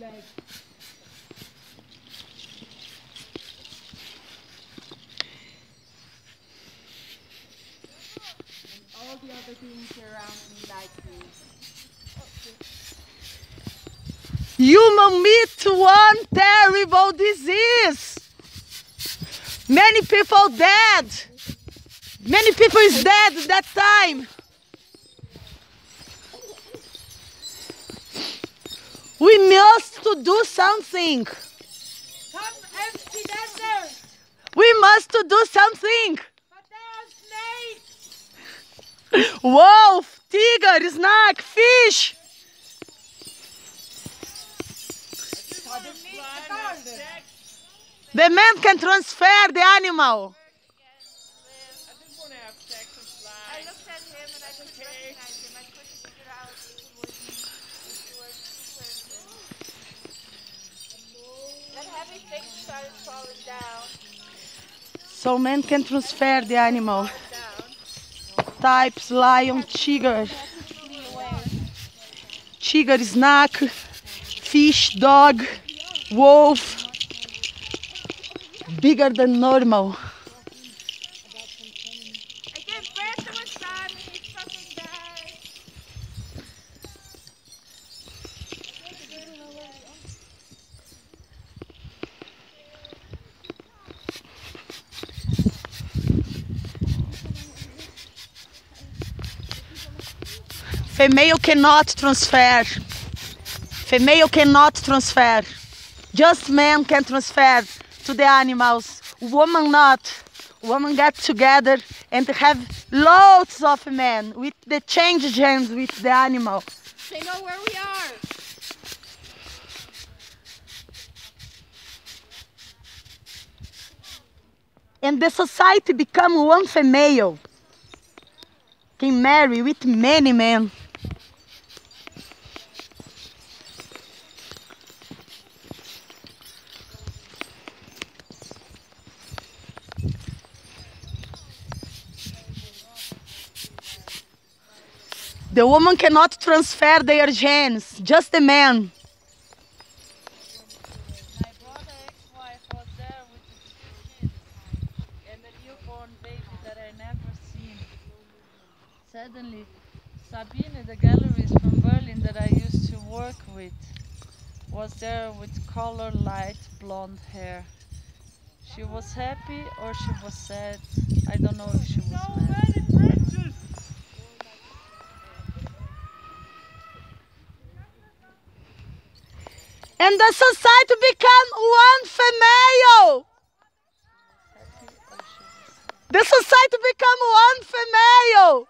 like and all the other beings around me like. Human meat one terrible disease. Many people dead. Many people is dead that time. We must to do something. Come empty desert, We must to do something. but there are snakes. Wolf, tiger, snake, fish. The man can transfer the animal. Started falling down. So man can transfer the animal. Types lion, tiger, tiger, snack, fish, dog, wolf. Bigger than normal. Female cannot transfer. Female cannot transfer. Just man can transfer to the animals. Woman not. Woman get together and have loads of men with the change genes with the animal. They know where we are. And the society become one female. Can marry with many men. The woman cannot transfer their genes, just the man. Suddenly, Sabine, the gallerist from Berlin that I used to work with, was there with color light blonde hair. She was happy or she was sad. I don't know if she was mad. and the society become one female. The society become one female.